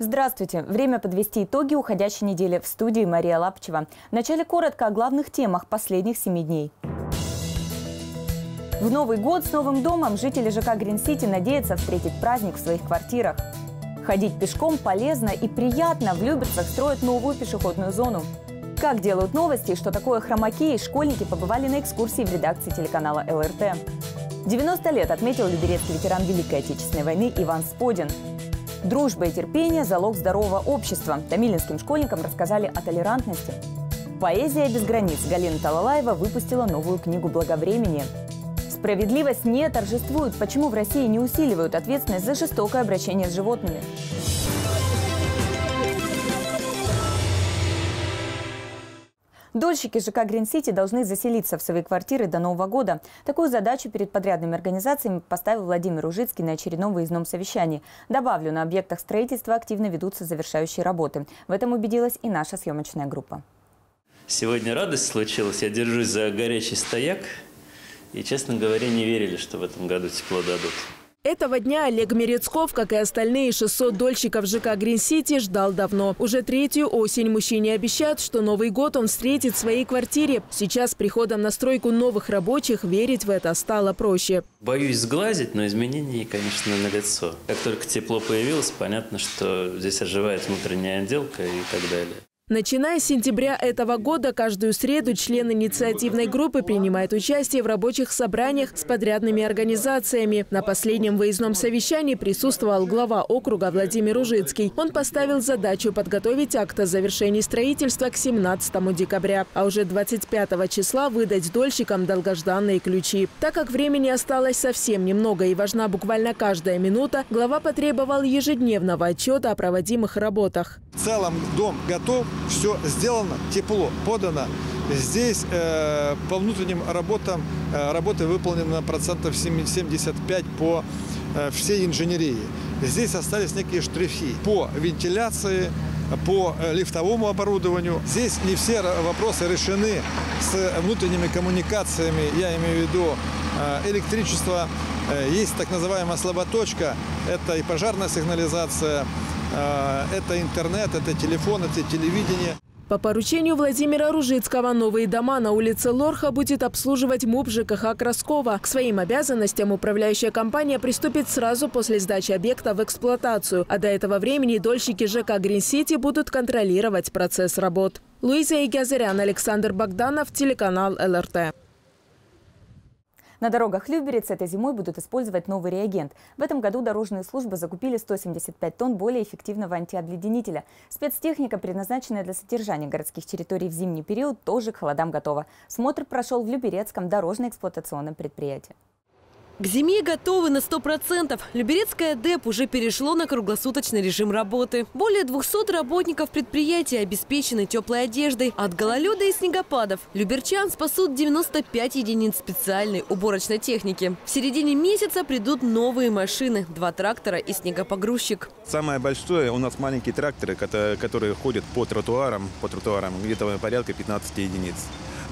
Здравствуйте! Время подвести итоги уходящей недели в студии Мария Лапчева. Вначале коротко о главных темах последних семи дней. В Новый год с новым домом жители ЖК Грин-Сити надеются встретить праздник в своих квартирах. Ходить пешком полезно и приятно. В Люберцах строят новую пешеходную зону. Как делают новости что такое хромакеи, школьники побывали на экскурсии в редакции телеканала ЛРТ. 90 лет отметил люберецкий ветеран Великой Отечественной войны Иван Сподин. Дружба и терпение – залог здорового общества. Тамилинским школьникам рассказали о толерантности. Поэзия без границ Галина Талалаева выпустила новую книгу «Благовремение». Справедливость не торжествует. Почему в России не усиливают ответственность за жестокое обращение с животными? Дольщики ЖК Грин-Сити должны заселиться в свои квартиры до Нового года. Такую задачу перед подрядными организациями поставил Владимир Ужицкий на очередном выездном совещании. Добавлю, на объектах строительства активно ведутся завершающие работы. В этом убедилась и наша съемочная группа. Сегодня радость случилась. Я держусь за горячий стояк. И, честно говоря, не верили, что в этом году тепло дадут. Этого дня Олег Мерецков, как и остальные 600 дольщиков ЖК Грин-Сити, ждал давно. Уже третью осень мужчине обещают, что Новый год он встретит в своей квартире. Сейчас с приходом на стройку новых рабочих верить в это стало проще. Боюсь сглазить, но изменения, конечно, на лицо. Как только тепло появилось, понятно, что здесь оживает внутренняя отделка и так далее. Начиная с сентября этого года, каждую среду член инициативной группы принимает участие в рабочих собраниях с подрядными организациями. На последнем выездном совещании присутствовал глава округа Владимир Ужицкий. Он поставил задачу подготовить акт о завершении строительства к 17 декабря, а уже 25 числа выдать дольщикам долгожданные ключи. Так как времени осталось совсем немного и важна буквально каждая минута, глава потребовал ежедневного отчета о проводимых работах. В целом дом готов, все сделано, тепло подано. Здесь э, по внутренним работам э, работы выполнены на процентов 75 по э, всей инженерии. Здесь остались некие штрихи по вентиляции, по э, лифтовому оборудованию. Здесь не все вопросы решены с внутренними коммуникациями, я имею в виду э, электричество. Э, есть так называемая слаботочка, это и пожарная сигнализация, это интернет, это телефон, это телевидение. По поручению Владимира Ружицкого новые дома на улице Лорха будет обслуживать МУП ЖКХ Краскова. К своим обязанностям управляющая компания приступит сразу после сдачи объекта в эксплуатацию. А до этого времени дольщики ЖК Грин-Сити будут контролировать процесс работ. Луиза Игязарян, Александр Богданов, телеканал ЛРТ. На дорогах Люберец этой зимой будут использовать новый реагент. В этом году дорожные службы закупили 175 тонн более эффективного антиобледенителя. Спецтехника, предназначенная для содержания городских территорий в зимний период, тоже к холодам готова. Смотр прошел в Люберецком дорожно-эксплуатационном предприятии. К зиме готовы на 100%. Люберецкое ДЭП уже перешло на круглосуточный режим работы. Более 200 работников предприятия обеспечены теплой одеждой от гололеда и снегопадов. Люберчан спасут 95 единиц специальной уборочной техники. В середине месяца придут новые машины, два трактора и снегопогрузчик. Самое большое у нас маленькие тракторы, которые ходят по тротуарам, по тротуарам где-то порядка 15 единиц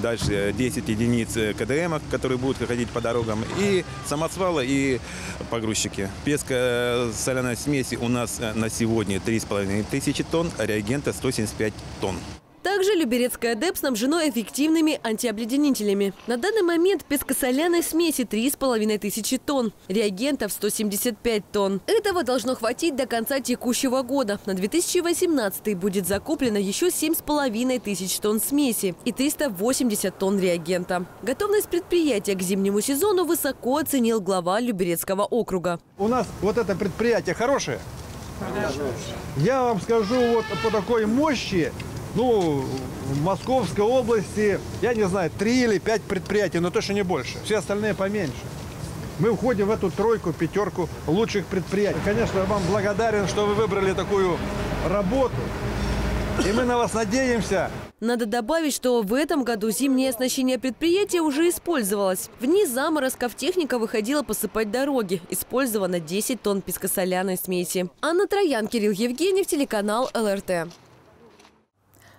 дальше 10 единиц КДМ, которые будут ходить по дорогам, и самосвалы, и погрузчики. Песка э, соляной смеси у нас э, на сегодня 3,5 тысячи тонн, а реагента 175 тонн. Также Люберецкая ДЭП снабжено эффективными антиобледенителями. На данный момент пескосоляной смеси 3,5 тысячи тонн, реагентов 175 тонн. Этого должно хватить до конца текущего года. На 2018 будет закуплено еще 7,5 тысяч тонн смеси и 380 тонн реагента. Готовность предприятия к зимнему сезону высоко оценил глава Люберецкого округа. У нас вот это предприятие хорошее. Я вам скажу, вот по такой мощи ну, в Московской области, я не знаю, три или пять предприятий, но точно не больше. Все остальные поменьше. Мы входим в эту тройку, пятерку лучших предприятий. Конечно, я вам благодарен, что вы выбрали такую работу. И мы на вас надеемся. Надо добавить, что в этом году зимнее оснащение предприятия уже использовалось. В дни заморозков техника выходила посыпать дороги. Использовано 10 тонн пескосоляной смеси. Анна Троян, Кирилл Евгеньев, телеканал ЛРТ.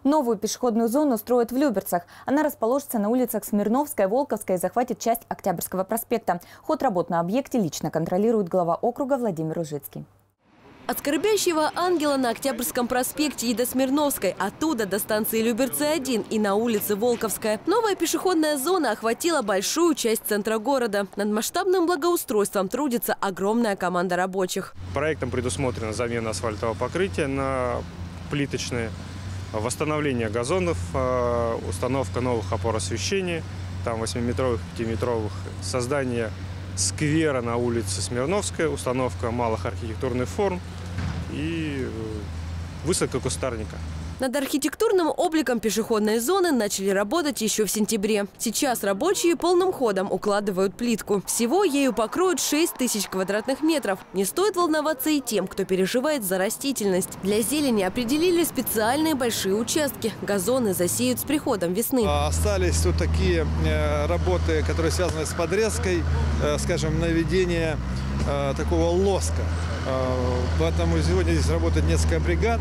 Новую пешеходную зону строят в Люберцах. Она расположится на улицах Смирновская, Волковская и захватит часть Октябрьского проспекта. Ход работ на объекте лично контролирует глава округа Владимир Ужицкий. От Скорбящего ангела на Октябрьском проспекте и до Смирновской, оттуда до станции Люберцы-1 и на улице Волковская. Новая пешеходная зона охватила большую часть центра города. Над масштабным благоустройством трудится огромная команда рабочих. Проектом предусмотрена замена асфальтового покрытия на плиточные, восстановление газонов, э, установка новых опор освещения, там 8-метровых, 5-метровых, создание сквера на улице Смирновская, установка малых архитектурных форм и э, высадка кустарника. Над архитектурным обликом пешеходной зоны начали работать еще в сентябре. Сейчас рабочие полным ходом укладывают плитку. Всего ею покроют 6 тысяч квадратных метров. Не стоит волноваться и тем, кто переживает за растительность. Для зелени определили специальные большие участки. Газоны засеют с приходом весны. А Остались вот такие э, работы, которые связаны с подрезкой, э, скажем, наведение э, такого лоска. Поэтому сегодня здесь работает несколько бригад.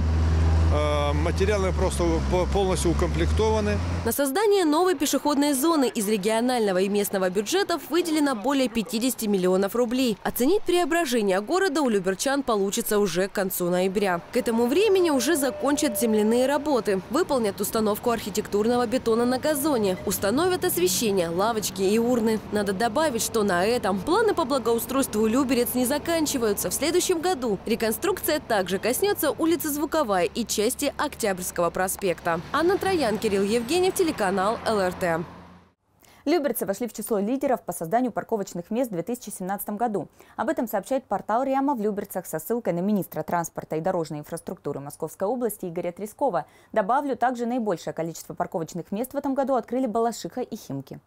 Э, Материалы просто по- полностью укомплектованы. На создание новой пешеходной зоны из регионального и местного бюджетов выделено более 50 миллионов рублей. Оценить преображение города у люберчан получится уже к концу ноября. К этому времени уже закончат земляные работы. Выполнят установку архитектурного бетона на газоне. Установят освещение, лавочки и урны. Надо добавить, что на этом планы по благоустройству Люберец не заканчиваются. В следующем году реконструкция также коснется улицы Звуковая и части Октябрьского проспекта. Анна Троян, Кирилл Евгеньев, телеканал ЛРТ. Люберцы вошли в число лидеров по созданию парковочных мест в 2017 году. Об этом сообщает портал РИАМа в Люберцах со ссылкой на министра транспорта и дорожной инфраструктуры Московской области Игоря Трескова. Добавлю, также наибольшее количество парковочных мест в этом году открыли Балашиха и Химки.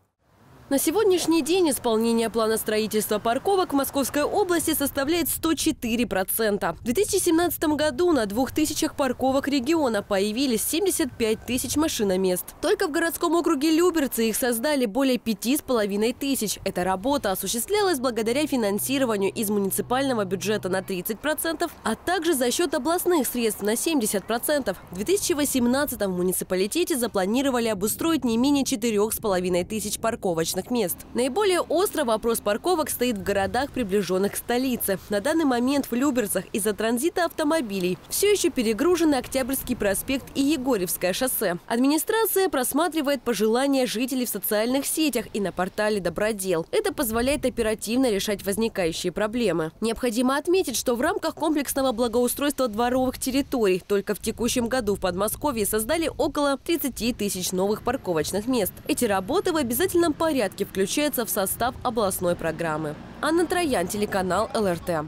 На сегодняшний день исполнение плана строительства парковок в Московской области составляет 104%. В 2017 году на 2000 парковок региона появились 75 тысяч машиномест. Только в городском округе Люберцы их создали более 5,5 тысяч. Эта работа осуществлялась благодаря финансированию из муниципального бюджета на 30%, а также за счет областных средств на 70%. В 2018 в муниципалитете запланировали обустроить не менее 4,5 тысяч парковочных мест. Наиболее остро вопрос парковок стоит в городах, приближенных к столице. На данный момент в Люберцах из-за транзита автомобилей все еще перегружены Октябрьский проспект и Егорьевское шоссе. Администрация просматривает пожелания жителей в социальных сетях и на портале «Добродел». Это позволяет оперативно решать возникающие проблемы. Необходимо отметить, что в рамках комплексного благоустройства дворовых территорий только в текущем году в Подмосковье создали около 30 тысяч новых парковочных мест. Эти работы в обязательном порядке включаются в состав областной программы. Анна Троян, телеканал ЛРТ.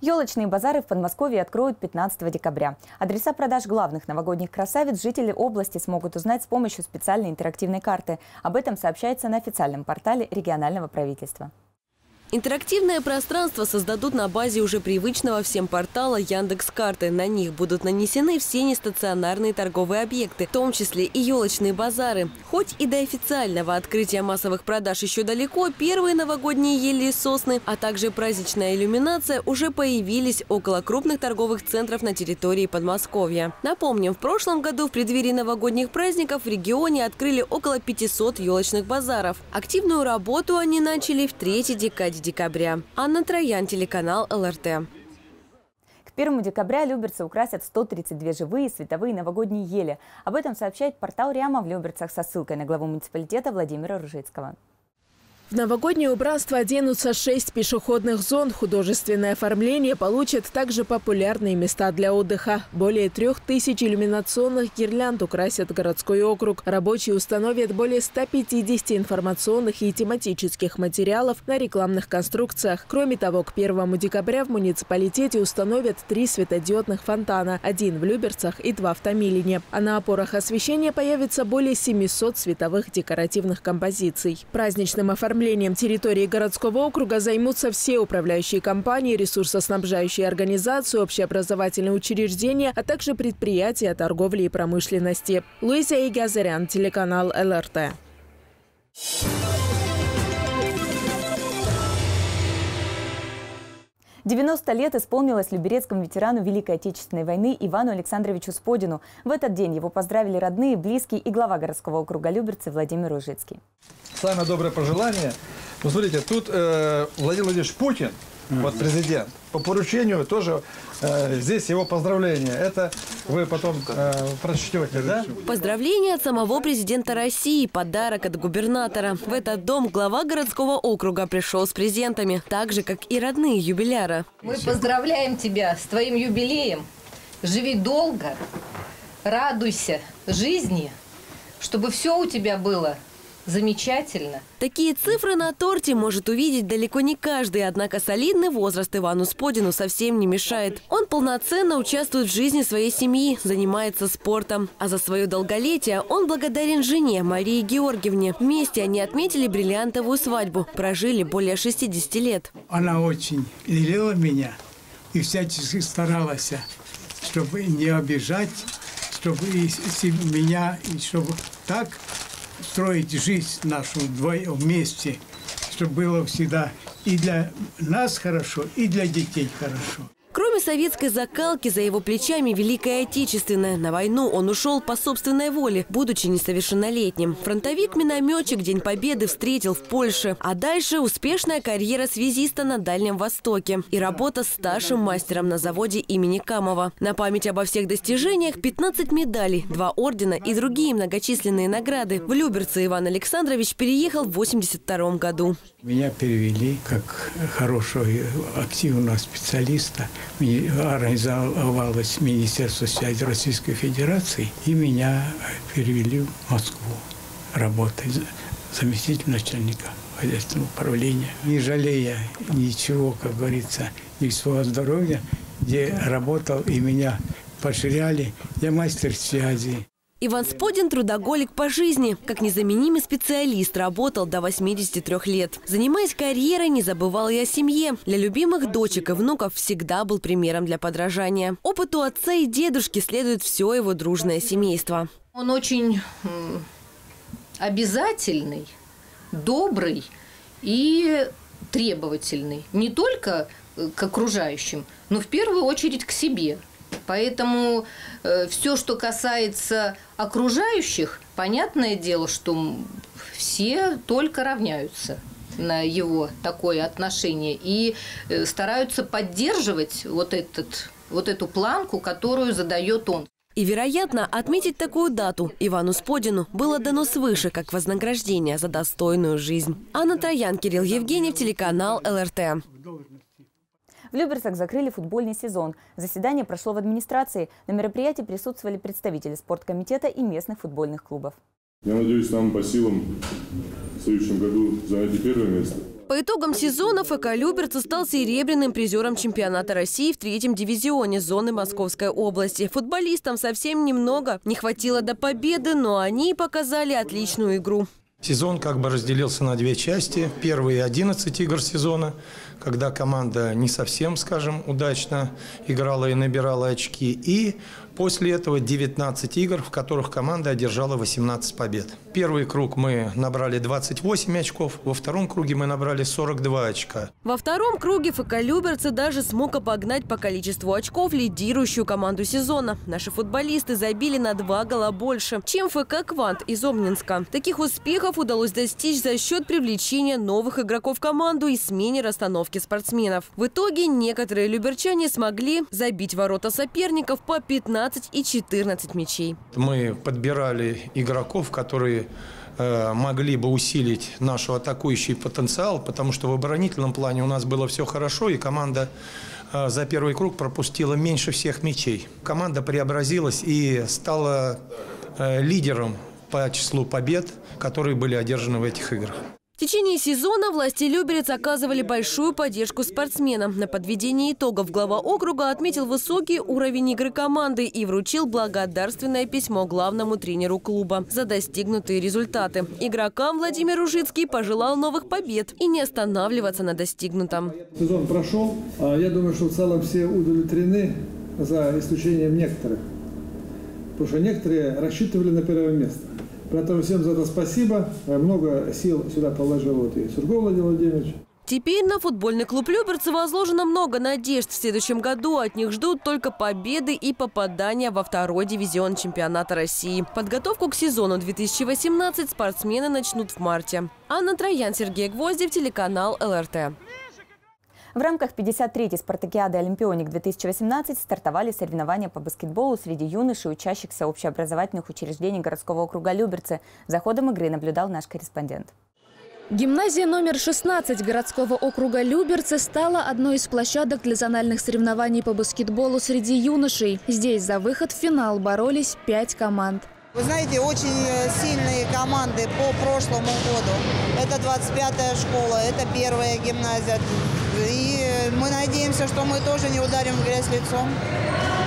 Елочные базары в Подмосковье откроют 15 декабря. Адреса продаж главных новогодних красавиц жители области смогут узнать с помощью специальной интерактивной карты. Об этом сообщается на официальном портале регионального правительства. Интерактивное пространство создадут на базе уже привычного всем портала Яндекс.Карты. На них будут нанесены все нестационарные торговые объекты, в том числе и елочные базары. Хоть и до официального открытия массовых продаж еще далеко, первые новогодние ели и сосны, а также праздничная иллюминация уже появились около крупных торговых центров на территории Подмосковья. Напомним, в прошлом году в преддверии новогодних праздников в регионе открыли около 500 елочных базаров. Активную работу они начали в третьей декаде декабря. Анна Троян, телеканал ЛРТ. К 1 декабря люберцы украсят 132 живые световые новогодние ели. Об этом сообщает портал Риама в Люберцах со ссылкой на главу муниципалитета Владимира Ружицкого. В новогоднее убранство оденутся шесть пешеходных зон. Художественное оформление получат также популярные места для отдыха. Более трех тысяч иллюминационных гирлянд украсят городской округ. Рабочие установят более 150 информационных и тематических материалов на рекламных конструкциях. Кроме того, к 1 декабря в муниципалитете установят три светодиодных фонтана. Один в Люберцах и два в Томилине. А на опорах освещения появится более 700 световых декоративных композиций. Праздничным оформлением Оформлением территории городского округа займутся все управляющие компании, ресурсоснабжающие организации, общеобразовательные учреждения, а также предприятия торговли и промышленности. Луиза Игазарян, телеканал ЛРТ. 90 лет исполнилось люберецкому ветерану Великой Отечественной войны Ивану Александровичу Сподину. В этот день его поздравили родные, близкие и глава городского округа Люберцы Владимир Ужицкий. Самое доброе пожелание. Ну, смотрите, тут э, Владимир Владимирович Путин Вот президент. По поручению тоже э, здесь его поздравления. Это вы потом э, прочтете, да? Поздравления от самого президента России, подарок от губернатора. В этот дом глава городского округа пришел с презентами, так же, как и родные юбиляра. Мы поздравляем тебя с твоим юбилеем. Живи долго, радуйся жизни, чтобы все у тебя было замечательно. Такие цифры на торте может увидеть далеко не каждый, однако солидный возраст Ивану Сподину совсем не мешает. Он полноценно участвует в жизни своей семьи, занимается спортом. А за свое долголетие он благодарен жене Марии Георгиевне. Вместе они отметили бриллиантовую свадьбу, прожили более 60 лет. Она очень лелела меня и всячески старалась, чтобы не обижать, чтобы меня, чтобы так строить жизнь нашу вдвоем вместе, чтобы было всегда и для нас хорошо, и для детей хорошо. Советской закалки, за его плечами Великая Отечественная. На войну он ушел по собственной воле, будучи несовершеннолетним. Фронтовик-минометчик День Победы встретил в Польше. А дальше успешная карьера связиста на Дальнем Востоке и работа старшим мастером на заводе имени Камова. На память обо всех достижениях 15 медалей, два ордена и другие многочисленные награды. В Люберцы Иван Александрович переехал в 82 году. Меня перевели как хорошего активного специалиста – организовалось Министерство связи Российской Федерации, и меня перевели в Москву работать заместителем начальника хозяйственного управления. Не жалея ничего, как говорится, ни своего здоровья, где работал и меня поощряли, я мастер связи. Иван Сподин – трудоголик по жизни. Как незаменимый специалист работал до 83 лет. Занимаясь карьерой, не забывал и о семье. Для любимых дочек и внуков всегда был примером для подражания. Опыту отца и дедушки следует все его дружное семейство. Он очень обязательный, добрый и требовательный. Не только к окружающим, но в первую очередь к себе – Поэтому э, все, что касается окружающих, понятное дело, что все только равняются на его такое отношение и э, стараются поддерживать вот, этот, вот эту планку, которую задает он. И, вероятно, отметить такую дату Ивану Сподину было дано свыше, как вознаграждение за достойную жизнь. Анна Троян, Кирилл Евгеньев, телеканал ЛРТ. В Люберцах закрыли футбольный сезон. Заседание прошло в администрации. На мероприятии присутствовали представители спорткомитета и местных футбольных клубов. Я надеюсь, нам по силам в следующем году занять первое место. По итогам сезона ФК Люберцы стал серебряным призером чемпионата России в третьем дивизионе зоны Московской области. Футболистам совсем немного. Не хватило до победы, но они показали отличную игру. Сезон как бы разделился на две части. Первые 11 игр сезона, когда команда не совсем, скажем, удачно играла и набирала очки. И После этого 19 игр, в которых команда одержала 18 побед. Первый круг мы набрали 28 очков, во втором круге мы набрали 42 очка. Во втором круге ФК Люберцы даже смог обогнать по количеству очков лидирующую команду сезона. Наши футболисты забили на два гола больше, чем ФК «Квант» из Обнинска. Таких успехов удалось достичь за счет привлечения новых игроков в команду и смене расстановки спортсменов. В итоге некоторые люберчане смогли забить ворота соперников по 15 15 и 14 мячей. Мы подбирали игроков, которые э, могли бы усилить наш атакующий потенциал, потому что в оборонительном плане у нас было все хорошо, и команда э, за первый круг пропустила меньше всех мячей. Команда преобразилась и стала э, лидером по числу побед, которые были одержаны в этих играх. В течение сезона власти Люберец оказывали большую поддержку спортсменам. На подведении итогов глава округа отметил высокий уровень игры команды и вручил благодарственное письмо главному тренеру клуба за достигнутые результаты. Игрокам Владимир Ужицкий пожелал новых побед и не останавливаться на достигнутом. Сезон прошел. А я думаю, что в целом все удовлетворены за исключением некоторых. Потому что некоторые рассчитывали на первое место. Поэтому всем за это спасибо. Э, много сил сюда положил вот и Сургов Владимир Владимирович. Теперь на футбольный клуб Люберцы возложено много надежд. В следующем году от них ждут только победы и попадания во второй дивизион чемпионата России. Подготовку к сезону 2018 спортсмены начнут в марте. Анна Троян, Сергей Гвоздев, телеканал ЛРТ. В рамках 53-й спартакиады «Олимпионик-2018» стартовали соревнования по баскетболу среди юношей, учащихся общеобразовательных учреждений городского округа Люберцы. За ходом игры наблюдал наш корреспондент. Гимназия номер 16 городского округа Люберцы стала одной из площадок для зональных соревнований по баскетболу среди юношей. Здесь за выход в финал боролись пять команд. Вы знаете, очень сильные команды по прошлому году. Это 25-я школа, это первая гимназия. Мы надеемся, что мы тоже не ударим в грязь лицом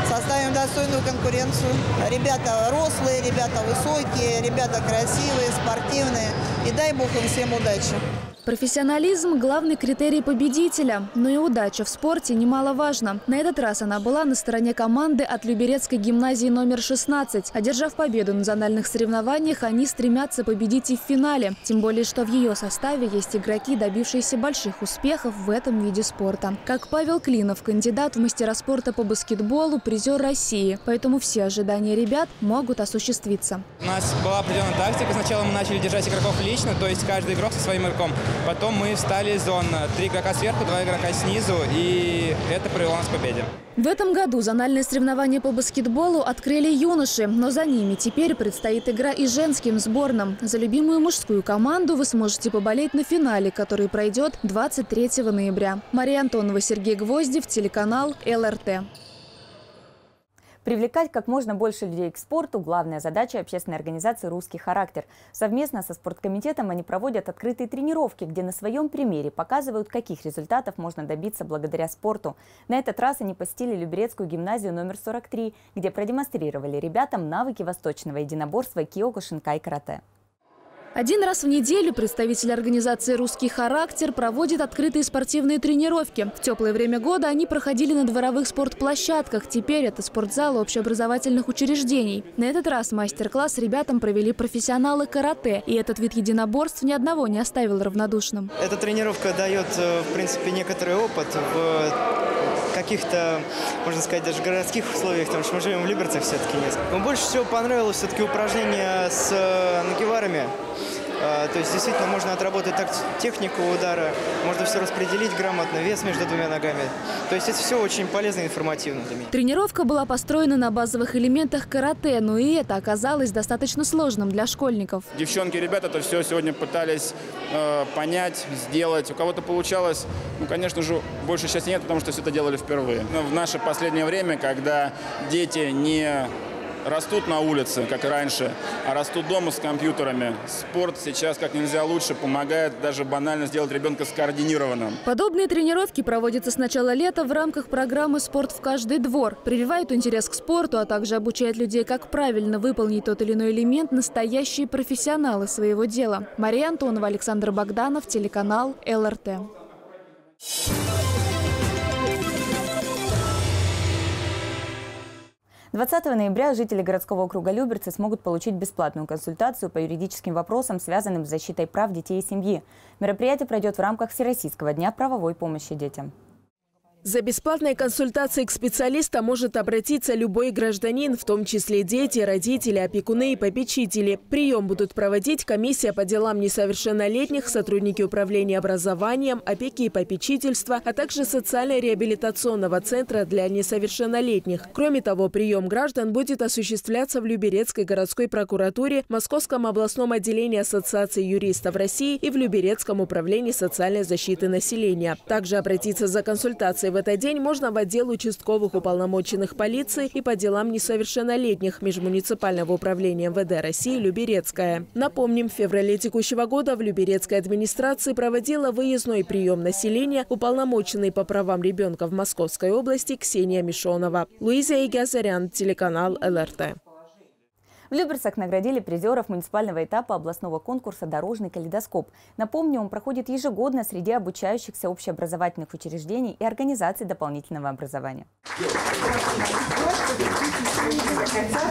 составим достойную конкуренцию. Ребята рослые, ребята высокие, ребята красивые, спортивные. И дай бог им всем удачи. Профессионализм – главный критерий победителя, но и удача в спорте немаловажна. На этот раз она была на стороне команды от Люберецкой гимназии номер 16. Одержав победу на зональных соревнованиях, они стремятся победить и в финале. Тем более, что в ее составе есть игроки, добившиеся больших успехов в этом виде спорта. Как Павел Клинов, кандидат в мастера спорта по баскетболу, призер России. Поэтому все ожидания ребят могут осуществиться. У нас была определенная тактика. Сначала мы начали держать игроков лично, то есть каждый игрок со своим игроком. Потом мы встали зон. Три игрока сверху, два игрока снизу. И это привело нас к победе. В этом году зональные соревнования по баскетболу открыли юноши, но за ними теперь предстоит игра и женским сборным. За любимую мужскую команду вы сможете поболеть на финале, который пройдет 23 ноября. Мария Антонова, Сергей Гвоздев, телеканал ЛРТ. Привлекать как можно больше людей к спорту – главная задача общественной организации «Русский характер». Совместно со спорткомитетом они проводят открытые тренировки, где на своем примере показывают, каких результатов можно добиться благодаря спорту. На этот раз они посетили Люберецкую гимназию номер 43, где продемонстрировали ребятам навыки восточного единоборства киокушинкай карате. Один раз в неделю представитель организации «Русский характер» проводит открытые спортивные тренировки. В теплое время года они проходили на дворовых спортплощадках. Теперь это спортзалы общеобразовательных учреждений. На этот раз мастер-класс ребятам провели профессионалы карате. И этот вид единоборств ни одного не оставил равнодушным. Эта тренировка дает, э, в принципе, некоторый опыт в каких-то, можно сказать, даже городских условиях, потому что мы живем в Люберцах все-таки несколько. Но больше всего понравилось все-таки упражнение с э, нагиварами. А, то есть действительно можно отработать так, технику удара, можно все распределить грамотно, вес между двумя ногами. То есть это все очень полезно и информативно для меня. Тренировка была построена на базовых элементах карате, но и это оказалось достаточно сложным для школьников. Девчонки и ребята это все сегодня пытались э, понять, сделать. У кого-то получалось, ну, конечно же, больше счастья нет, потому что все это делали впервые. Но в наше последнее время, когда дети не растут на улице, как и раньше, а растут дома с компьютерами. Спорт сейчас как нельзя лучше помогает даже банально сделать ребенка скоординированным. Подобные тренировки проводятся с начала лета в рамках программы «Спорт в каждый двор». Прививают интерес к спорту, а также обучают людей, как правильно выполнить тот или иной элемент настоящие профессионалы своего дела. Мария Антонова, Александр Богданов, телеканал ЛРТ. 20 ноября жители городского округа Люберцы смогут получить бесплатную консультацию по юридическим вопросам, связанным с защитой прав детей и семьи. Мероприятие пройдет в рамках Всероссийского дня правовой помощи детям. За бесплатной консультацией к специалистам может обратиться любой гражданин, в том числе дети, родители, опекуны и попечители. Прием будут проводить комиссия по делам несовершеннолетних, сотрудники управления образованием, опеки и попечительства, а также социально-реабилитационного центра для несовершеннолетних. Кроме того, прием граждан будет осуществляться в Люберецкой городской прокуратуре, Московском областном отделении Ассоциации юристов России и в Люберецком управлении социальной защиты населения. Также обратиться за консультацией в этот день можно в отдел участковых уполномоченных полиции и по делам несовершеннолетних Межмуниципального управления МВД России «Люберецкая». Напомним, в феврале текущего года в Люберецкой администрации проводила выездной прием населения уполномоченный по правам ребенка в Московской области Ксения Мишонова. Луиза Игазарян, телеканал ЛРТ. В Люберцах наградили призеров муниципального этапа областного конкурса «Дорожный калейдоскоп». Напомню, он проходит ежегодно среди обучающихся общеобразовательных учреждений и организаций дополнительного образования.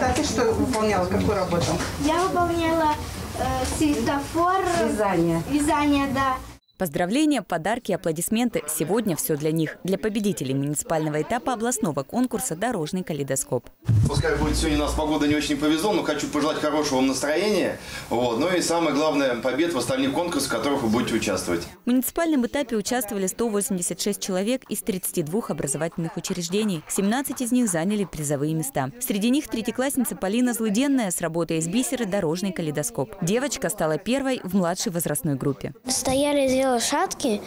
А ты что выполняла? Какую работу? Я выполняла э, светофор. Вязание. Вязание, да. Поздравления, подарки, аплодисменты – сегодня все для них. Для победителей муниципального этапа областного конкурса «Дорожный калейдоскоп». Пускай будет сегодня у нас погода не очень повезло, но хочу пожелать хорошего вам настроения. Вот. Ну и самое главное – побед в остальных конкурсах, в которых вы будете участвовать. В муниципальном этапе участвовали 186 человек из 32 образовательных учреждений. 17 из них заняли призовые места. Среди них третьеклассница Полина Злыденная с работой из бисера «Дорожный калейдоскоп». Девочка стала первой в младшей возрастной группе. Стояли две лошадки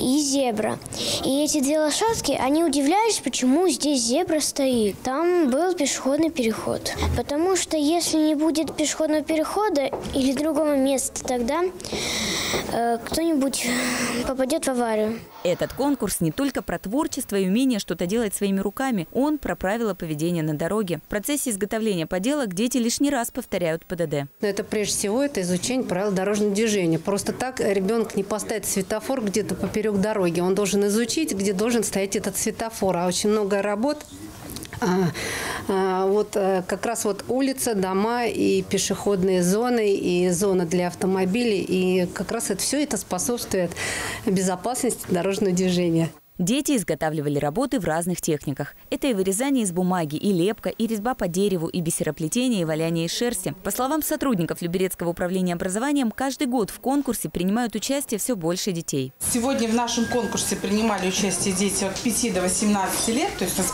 и зебра. И эти две лошадки, они удивлялись, почему здесь зебра стоит. Там был пешеходный переход. Потому что если не будет пешеходного перехода или другого места, тогда э, кто-нибудь попадет в аварию. Этот конкурс не только про творчество и умение что-то делать своими руками. Он про правила поведения на дороге. В процессе изготовления поделок дети лишний раз повторяют ПДД. Это прежде всего это изучение правил дорожного движения. Просто так ребенок не поставит светофор где-то поперек дороги. Он должен изучить, где должен стоять этот светофор. А очень много работ а, а, вот а, как раз вот улица, дома и пешеходные зоны, и зона для автомобилей. И как раз это все это способствует безопасности дорожного движения. Дети изготавливали работы в разных техниках. Это и вырезание из бумаги, и лепка, и резьба по дереву, и бисероплетение, и валяние из шерсти. По словам сотрудников Люберецкого управления образованием, каждый год в конкурсе принимают участие все больше детей. Сегодня в нашем конкурсе принимали участие дети от 5 до 18 лет, то есть у нас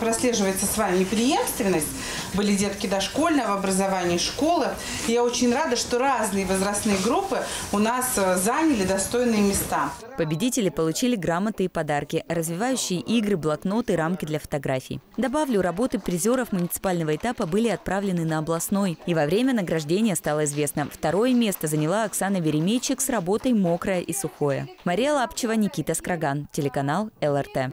прослеживается с вами преемственность. Были детки дошкольного образования, школы. Я очень рада, что разные возрастные группы у нас э, заняли достойные места. Победители получили грамоты и подарки, развивающие игры, блокноты, рамки для фотографий. Добавлю, работы призеров муниципального этапа были отправлены на областной. И во время награждения стало известно, второе место заняла Оксана Веремейчик с работой «Мокрое и сухое». Мария Лапчева, Никита Скраган, телеканал ЛРТ.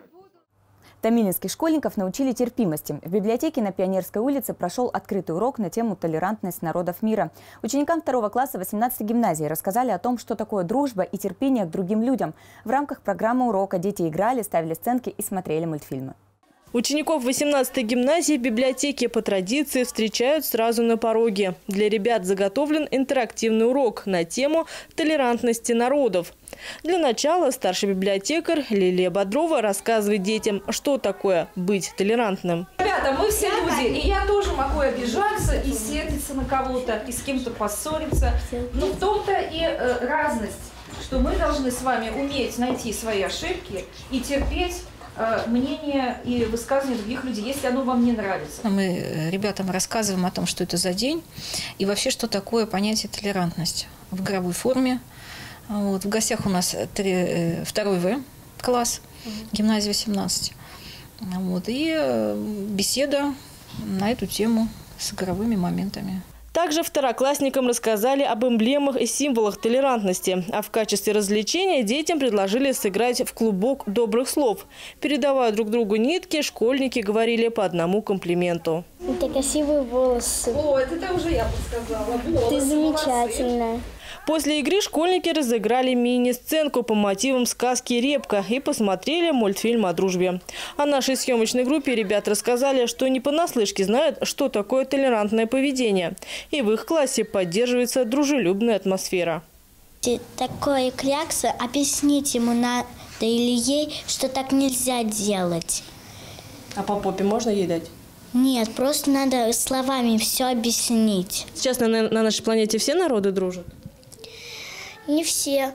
Томилинских школьников научили терпимости. В библиотеке на Пионерской улице прошел открытый урок на тему «Толерантность народов мира». Ученикам второго класса 18 гимназии рассказали о том, что такое дружба и терпение к другим людям. В рамках программы урока дети играли, ставили сценки и смотрели мультфильмы. Учеников 18-й гимназии в библиотеке по традиции встречают сразу на пороге. Для ребят заготовлен интерактивный урок на тему толерантности народов. Для начала старший библиотекарь Лилия Бодрова рассказывает детям, что такое быть толерантным. Ребята, мы все люди, и я тоже могу обижаться и сердиться на кого-то, и с кем-то поссориться. Но в том-то и э, разность, что мы должны с вами уметь найти свои ошибки и терпеть Э, мнение и высказывания других людей, если оно вам не нравится. Мы э, ребятам рассказываем о том, что это за день, и вообще, что такое понятие толерантность в игровой форме. Вот. В гостях у нас три, э, второй В класс, гимназия 18. Вот. И беседа на эту тему с игровыми моментами. Также второклассникам рассказали об эмблемах и символах толерантности. А в качестве развлечения детям предложили сыграть в клубок добрых слов. Передавая друг другу нитки, школьники говорили по одному комплименту. Это красивые волосы. О, это уже я подсказала. Волосы, Ты замечательная. После игры школьники разыграли мини-сценку по мотивам сказки «Репка» и посмотрели мультфильм о дружбе. О нашей съемочной группе ребят рассказали, что не понаслышке знают, что такое толерантное поведение. И в их классе поддерживается дружелюбная атмосфера. Такое клякса, объяснить ему надо или ей, что так нельзя делать. А по попе можно ей дать? Нет, просто надо словами все объяснить. Сейчас на, на нашей планете все народы дружат? Не все,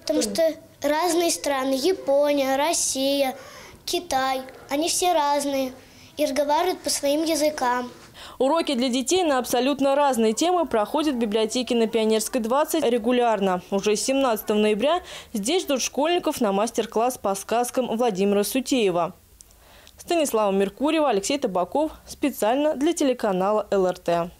потому что разные страны, Япония, Россия, Китай, они все разные и разговаривают по своим языкам. Уроки для детей на абсолютно разные темы проходят в библиотеке на Пионерской 20 регулярно. Уже 17 ноября здесь ждут школьников на мастер-класс по сказкам Владимира Сутеева. Станислава Меркурьева, Алексей Табаков. Специально для телеканала ЛРТ.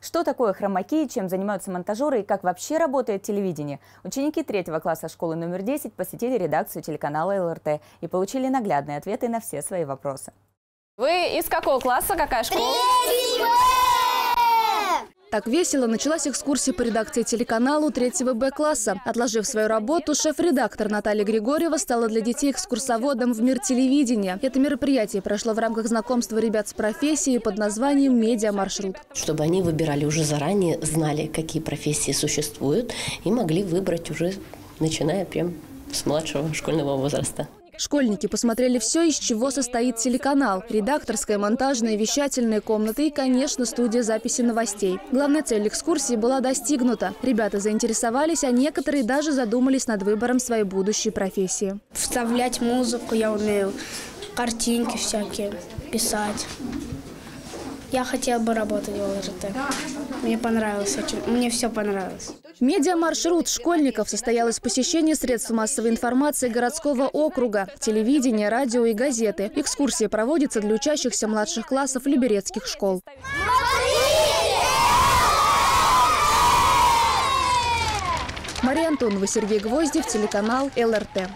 Что такое хромакей, чем занимаются монтажеры и как вообще работает телевидение? Ученики третьего класса школы номер 10 посетили редакцию телеканала ЛРТ и получили наглядные ответы на все свои вопросы. Вы из какого класса? Какая школа? Третьего! Так весело началась экскурсия по редакции телеканалу 3 Б-класса. Отложив свою работу, шеф-редактор Наталья Григорьева стала для детей экскурсоводом в мир телевидения. Это мероприятие прошло в рамках знакомства ребят с профессией под названием «Медиа-маршрут». Чтобы они выбирали уже заранее, знали, какие профессии существуют и могли выбрать уже начиная прям с младшего школьного возраста. Школьники посмотрели все, из чего состоит телеканал. Редакторская, монтажная, вещательная комната и, конечно, студия записи новостей. Главная цель экскурсии была достигнута. Ребята заинтересовались, а некоторые даже задумались над выбором своей будущей профессии. Вставлять музыку я умею, картинки всякие писать. Я хотела бы работать в ЛРТ. Мне понравилось. Мне все понравилось. Медиамаршрут школьников состоял из посещения средств массовой информации городского округа, телевидения, радио и газеты. Экскурсия проводится для учащихся младших классов люберецких школ. Мария Антонова, Сергей Гвоздев, телеканал ЛРТ.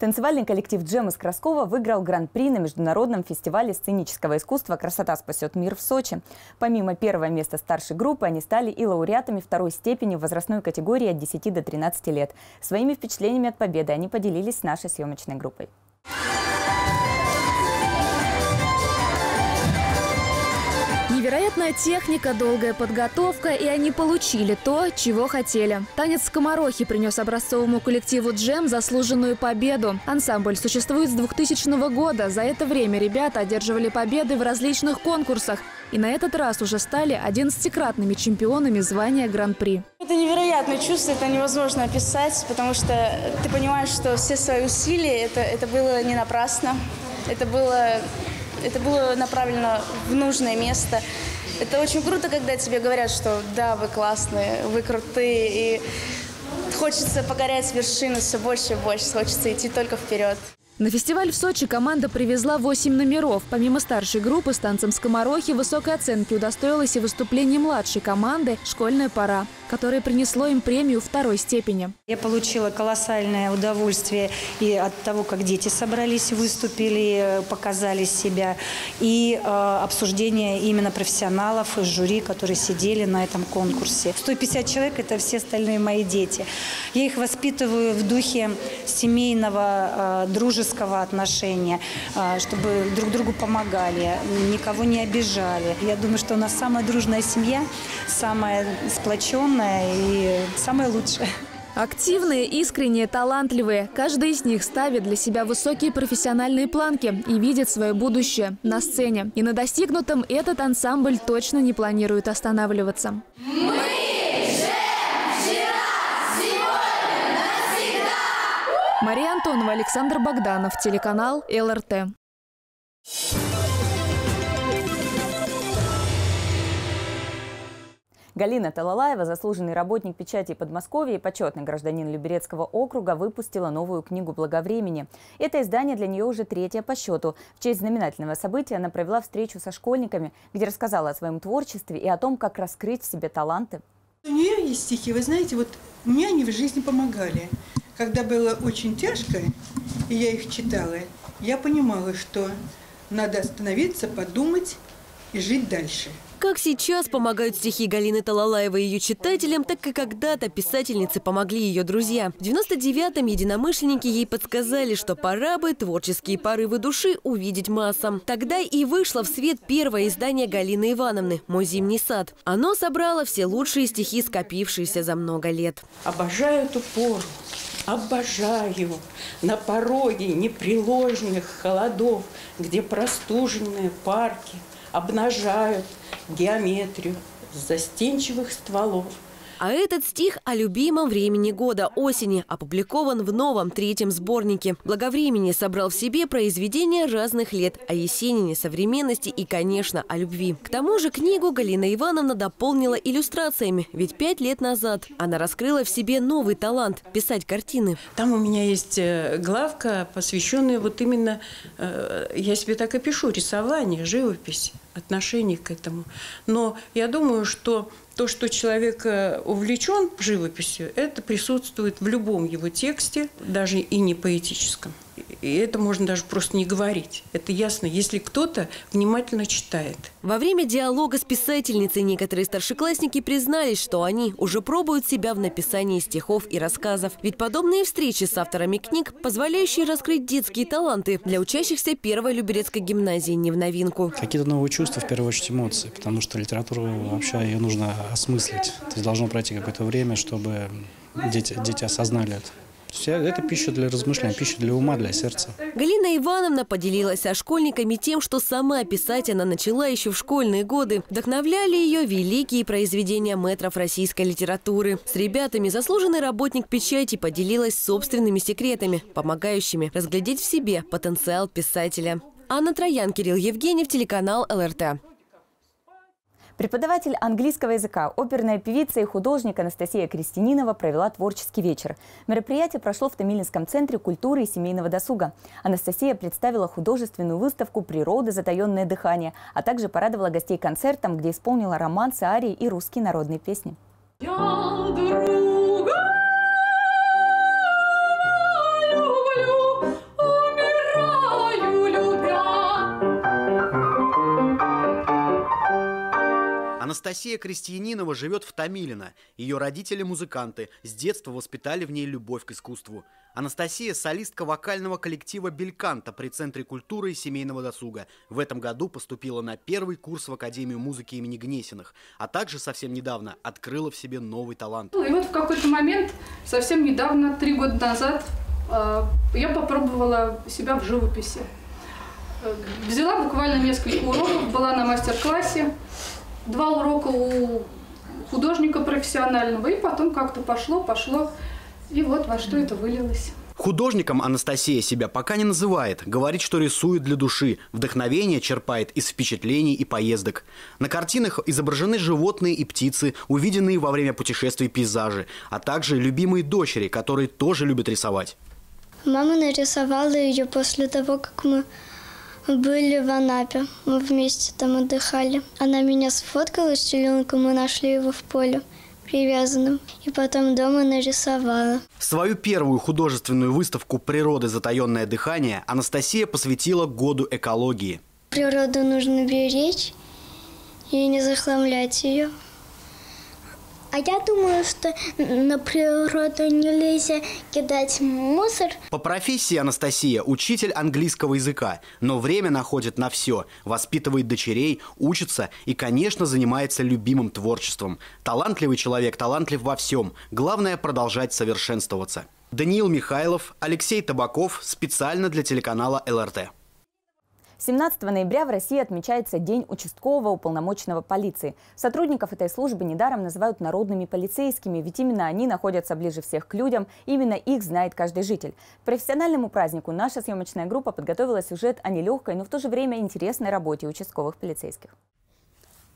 Танцевальный коллектив «Джем» из Краскова выиграл гран-при на Международном фестивале сценического искусства «Красота спасет мир» в Сочи. Помимо первого места старшей группы, они стали и лауреатами второй степени в возрастной категории от 10 до 13 лет. Своими впечатлениями от победы они поделились с нашей съемочной группой. Невероятная техника, долгая подготовка, и они получили то, чего хотели. Танец скоморохи принес образцовому коллективу «Джем» заслуженную победу. Ансамбль существует с 2000 года. За это время ребята одерживали победы в различных конкурсах. И на этот раз уже стали 11-кратными чемпионами звания Гран-при. Это невероятное чувство, это невозможно описать, потому что ты понимаешь, что все свои усилия, это, это было не напрасно. Это было это было направлено в нужное место. Это очень круто, когда тебе говорят, что да, вы классные, вы крутые, и хочется покорять вершины все больше и больше, хочется идти только вперед. На фестиваль в Сочи команда привезла 8 номеров. Помимо старшей группы с танцем скоморохи, высокой оценки удостоилась и выступление младшей команды «Школьная пора», которое принесло им премию второй степени. Я получила колоссальное удовольствие и от того, как дети собрались, выступили, показали себя, и э, обсуждение именно профессионалов из жюри, которые сидели на этом конкурсе. 150 человек – это все остальные мои дети. Я их воспитываю в духе семейного, э, дружеского дружеского отношения, а, чтобы друг другу помогали, никого не обижали. Я думаю, что у нас самая дружная семья, самая сплоченная и самая лучшая. Активные, искренние, талантливые. Каждый из них ставит для себя высокие профессиональные планки и видит свое будущее на сцене. И на достигнутом этот ансамбль точно не планирует останавливаться. Мы Антонова, Александр Богданов, телеканал ЛРТ. Галина Талалаева, заслуженный работник печати Подмосковья и почетный гражданин Люберецкого округа, выпустила новую книгу «Благовремени». Это издание для нее уже третье по счету. В честь знаменательного события она провела встречу со школьниками, где рассказала о своем творчестве и о том, как раскрыть в себе таланты. У нее есть стихи, вы знаете, вот мне они в жизни помогали когда было очень тяжко, и я их читала, я понимала, что надо остановиться, подумать и жить дальше. Как сейчас помогают стихи Галины Талалаевой ее читателям, так и когда-то писательнице помогли ее друзья. В 99-м единомышленники ей подсказали, что пора бы творческие порывы души увидеть массам. Тогда и вышло в свет первое издание Галины Ивановны «Мой зимний сад». Оно собрало все лучшие стихи, скопившиеся за много лет. Обожаю эту пору, обожаю на пороге непреложных холодов, где простуженные парки обнажают геометрию застенчивых стволов – а этот стих о любимом времени года – осени, опубликован в новом третьем сборнике. «Благовремени» собрал в себе произведения разных лет о Есенине, современности и, конечно, о любви. К тому же книгу Галина Ивановна дополнила иллюстрациями, ведь пять лет назад она раскрыла в себе новый талант – писать картины. Там у меня есть э, главка, посвященная вот именно, э, я себе так и пишу, рисование, живопись, отношение к этому. Но я думаю, что то, что человек э, увлечен живописью, это присутствует в любом его тексте, даже и не поэтическом. И это можно даже просто не говорить. Это ясно, если кто-то внимательно читает. Во время диалога с писательницей некоторые старшеклассники признались, что они уже пробуют себя в написании стихов и рассказов. Ведь подобные встречи с авторами книг, позволяющие раскрыть детские таланты для учащихся первой Люберецкой гимназии, не в новинку. Какие-то новые чувства, в первую очередь эмоции, потому что литературу вообще ее нужно осмыслить. То есть должно пройти какое-то время, чтобы дети, дети осознали это. Это пища для размышления, пища для ума, для сердца. Галина Ивановна поделилась со школьниками тем, что сама писать она начала еще в школьные годы. Вдохновляли ее великие произведения метров российской литературы. С ребятами заслуженный работник печати поделилась собственными секретами, помогающими разглядеть в себе потенциал писателя. Анна Троян, Кирилл Евгеньев, телеканал ЛРТ. Преподаватель английского языка, оперная певица и художник Анастасия Крестининова провела творческий вечер. Мероприятие прошло в Томилинском центре культуры и семейного досуга. Анастасия представила художественную выставку «Природа. Затаенное дыхание», а также порадовала гостей концертом, где исполнила романсы, арии и русские народные песни. Я друга Анастасия Крестьянинова живет в Томилино. Ее родители музыканты, с детства воспитали в ней любовь к искусству. Анастасия – солистка вокального коллектива «Бельканта» при Центре культуры и семейного досуга. В этом году поступила на первый курс в Академию музыки имени Гнесиных, а также совсем недавно открыла в себе новый талант. И вот в какой-то момент, совсем недавно, три года назад, э, я попробовала себя в живописи. Э, взяла буквально несколько уроков, была на мастер-классе два урока у художника профессионального, и потом как-то пошло, пошло, и вот во что это вылилось. Художником Анастасия себя пока не называет. Говорит, что рисует для души. Вдохновение черпает из впечатлений и поездок. На картинах изображены животные и птицы, увиденные во время путешествий пейзажи, а также любимые дочери, которые тоже любят рисовать. Мама нарисовала ее после того, как мы были в Анапе. Мы вместе там отдыхали. Она меня сфоткала с теленком, мы нашли его в поле привязанным. И потом дома нарисовала. Свою первую художественную выставку «Природы. Затаенное дыхание» Анастасия посвятила году экологии. Природу нужно беречь и не захламлять ее. А я думаю, что на природу нельзя кидать мусор. По профессии Анастасия – учитель английского языка, но время находит на все. Воспитывает дочерей, учится и, конечно, занимается любимым творчеством. Талантливый человек, талантлив во всем. Главное – продолжать совершенствоваться. Даниил Михайлов, Алексей Табаков специально для телеканала ЛРТ. 17 ноября в России отмечается День участкового уполномоченного полиции. Сотрудников этой службы недаром называют народными полицейскими, ведь именно они находятся ближе всех к людям, именно их знает каждый житель. К профессиональному празднику наша съемочная группа подготовила сюжет о нелегкой, но в то же время интересной работе участковых полицейских.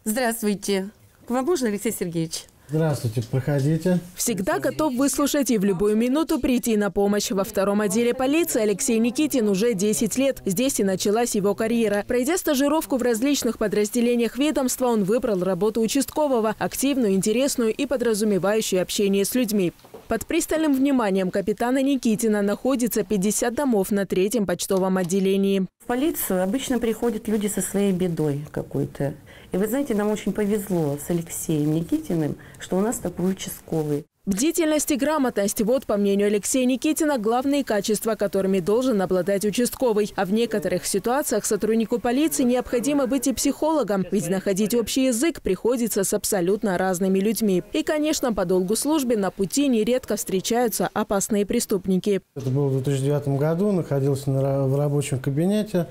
Здравствуйте. К вам можно, Алексей Сергеевич? Здравствуйте, проходите. Всегда готов выслушать и в любую минуту прийти на помощь. Во втором отделе полиции Алексей Никитин уже 10 лет. Здесь и началась его карьера. Пройдя стажировку в различных подразделениях ведомства, он выбрал работу участкового, активную, интересную и подразумевающую общение с людьми. Под пристальным вниманием капитана Никитина находится 50 домов на третьем почтовом отделении. В полицию обычно приходят люди со своей бедой какой-то. И вы знаете, нам очень повезло с Алексеем Никитиным, что у нас такой участковый. Бдительность и грамотность – вот, по мнению Алексея Никитина, главные качества, которыми должен обладать участковый. А в некоторых ситуациях сотруднику полиции необходимо быть и психологом, ведь находить общий язык приходится с абсолютно разными людьми. И, конечно, по долгу службы на пути нередко встречаются опасные преступники. Это было в 2009 году, находился в рабочем кабинете.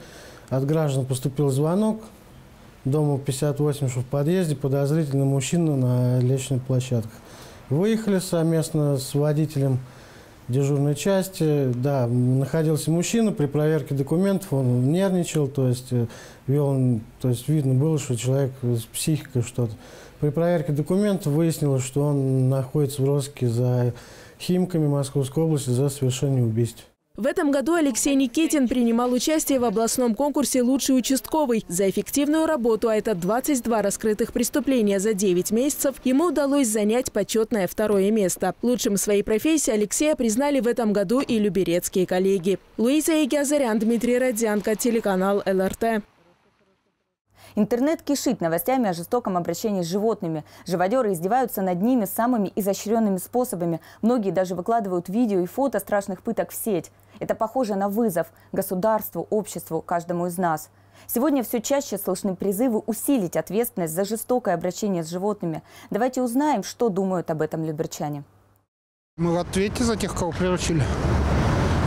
От граждан поступил звонок дому 58, что в подъезде подозрительный мужчина на лестничных площадках. Выехали совместно с водителем дежурной части. Да, находился мужчина, при проверке документов он нервничал, то есть э, вел, то есть видно было, что человек с психикой что-то. При проверке документов выяснилось, что он находится в розыске за Химками Московской области за совершение убийств. В этом году Алексей Никитин принимал участие в областном конкурсе «Лучший участковый». За эффективную работу, а это 22 раскрытых преступления за 9 месяцев, ему удалось занять почетное второе место. Лучшим своей профессии Алексея признали в этом году и люберецкие коллеги. Луиза Егязарян, Дмитрий Родзянко, телеканал ЛРТ. Интернет кишит новостями о жестоком обращении с животными. Живодеры издеваются над ними самыми изощренными способами. Многие даже выкладывают видео и фото страшных пыток в сеть. Это похоже на вызов государству, обществу, каждому из нас. Сегодня все чаще слышны призывы усилить ответственность за жестокое обращение с животными. Давайте узнаем, что думают об этом люберчане. Мы в ответе за тех, кого приручили.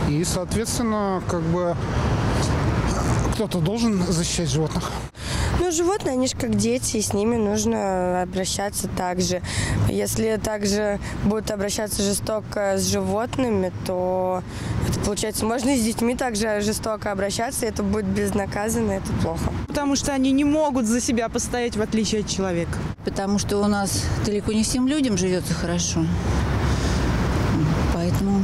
И, соответственно, как бы кто-то должен защищать животных. Ну, животные, они же как дети, и с ними нужно обращаться так же. Если также будут обращаться жестоко с животными, то это получается, можно и с детьми также жестоко обращаться, и это будет безнаказанно, это плохо. Потому что они не могут за себя постоять, в отличие от человека. Потому что у нас далеко не всем людям живется хорошо. Поэтому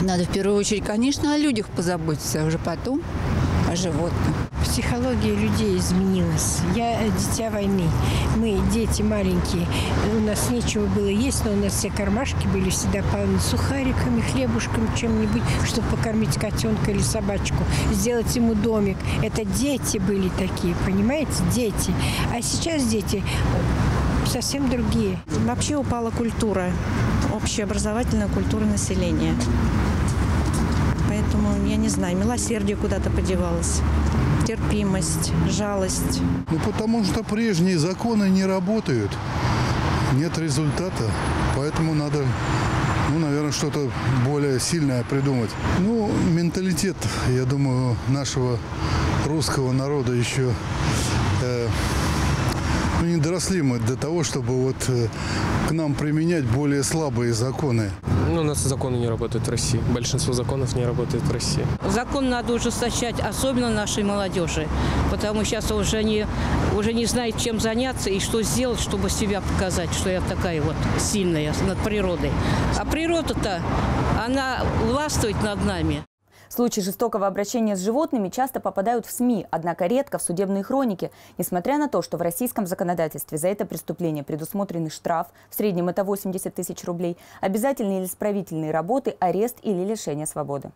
надо в первую очередь, конечно, о людях позаботиться, а уже потом о животных. Психология людей изменилась. Я дитя войны. Мы дети маленькие. У нас нечего было есть, но у нас все кармашки были всегда полны сухариками, хлебушком, чем-нибудь, чтобы покормить котенка или собачку, сделать ему домик. Это дети были такие, понимаете? Дети. А сейчас дети совсем другие. Вообще упала культура, общеобразовательная культура населения. Не знаю, милосердие куда-то подевалось терпимость, жалость. Ну, потому что прежние законы не работают, нет результата, поэтому надо, ну, наверное, что-то более сильное придумать. Ну, менталитет, я думаю, нашего русского народа еще э, ну, не доросли мы до того, чтобы вот э, к нам применять более слабые законы. Ну, у нас законы не работают в России. Большинство законов не работает в России. Закон надо ужесточать, особенно нашей молодежи. Потому сейчас уже они уже не знают, чем заняться и что сделать, чтобы себя показать, что я такая вот сильная над природой. А природа-то, она властвует над нами. Случаи жестокого обращения с животными часто попадают в СМИ, однако редко в судебные хроники. Несмотря на то, что в российском законодательстве за это преступление предусмотренный штраф, в среднем это 80 тысяч рублей, обязательные или исправительные работы, арест или лишение свободы.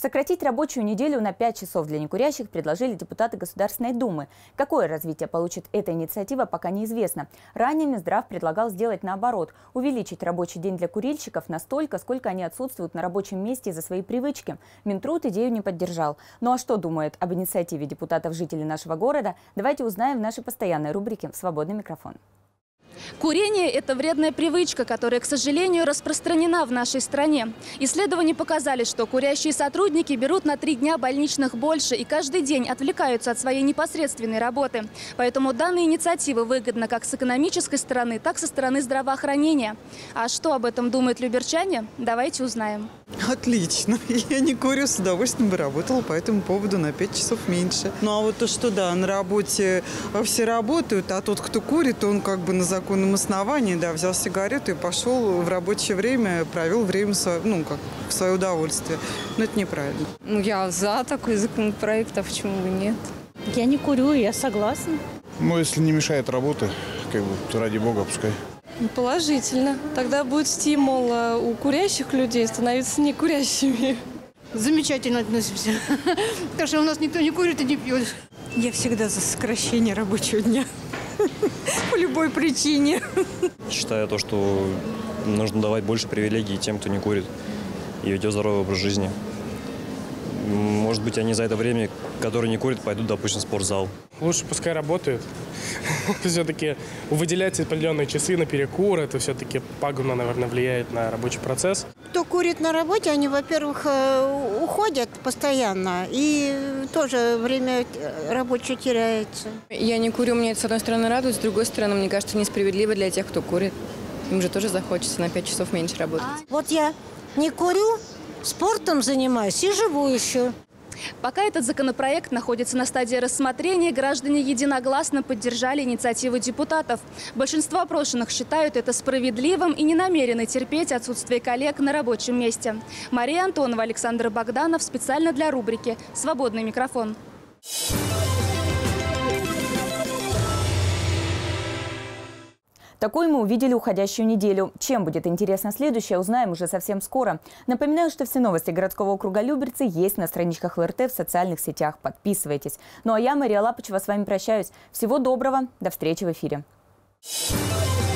Сократить рабочую неделю на 5 часов для некурящих предложили депутаты Государственной Думы. Какое развитие получит эта инициатива, пока неизвестно. Ранее Минздрав предлагал сделать наоборот – увеличить рабочий день для курильщиков настолько, сколько они отсутствуют на рабочем месте из-за своей привычки. Минтруд идею не поддержал. Ну а что думают об инициативе депутатов жители нашего города, давайте узнаем в нашей постоянной рубрике «Свободный микрофон». Курение – это вредная привычка, которая, к сожалению, распространена в нашей стране. Исследования показали, что курящие сотрудники берут на три дня больничных больше и каждый день отвлекаются от своей непосредственной работы. Поэтому данная инициатива выгодна как с экономической стороны, так и со стороны здравоохранения. А что об этом думают люберчане? Давайте узнаем. Отлично. Я не курю, с удовольствием бы работала по этому поводу на 5 часов меньше. Ну а вот то, что да, на работе все работают, а тот, кто курит, он как бы на законном основании, да, взял сигарету и пошел в рабочее время, провел время, ну, как в свое удовольствие. Но это неправильно. Ну, я за такой законопроект, а почему бы нет? Я не курю, я согласна. Ну, если не мешает работа, как бы, то ради бога, пускай. Положительно. Тогда будет стимул э, у курящих людей становиться не курящими. Замечательно относимся. Потому что у нас никто не курит и не пьет. Я всегда за сокращение рабочего дня. По любой причине. Считаю то, что нужно давать больше привилегий тем, кто не курит и ведет здоровый образ жизни. Может быть, они за это время, которые не курят, пойдут, допустим, в спортзал. Лучше пускай работают. все-таки выделять определенные часы на перекур, это все-таки пагубно, наверное, влияет на рабочий процесс. Кто курит на работе, они, во-первых, э, уходят постоянно, и тоже время рабочее теряется. Я не курю, мне это, с одной стороны, радует, с другой стороны, мне кажется, несправедливо для тех, кто курит. Им же тоже захочется на 5 часов меньше работать. Вот я не курю, спортом занимаюсь и живу еще. Пока этот законопроект находится на стадии рассмотрения, граждане единогласно поддержали инициативу депутатов. Большинство опрошенных считают это справедливым и не намерены терпеть отсутствие коллег на рабочем месте. Мария Антонова, Александр Богданов. Специально для рубрики «Свободный микрофон». Такой мы увидели уходящую неделю. Чем будет интересно следующее, узнаем уже совсем скоро. Напоминаю, что все новости городского округа Люберцы есть на страничках ЛРТ в социальных сетях. Подписывайтесь. Ну а я, Мария Лапочева, с вами прощаюсь. Всего доброго. До встречи в эфире. Thank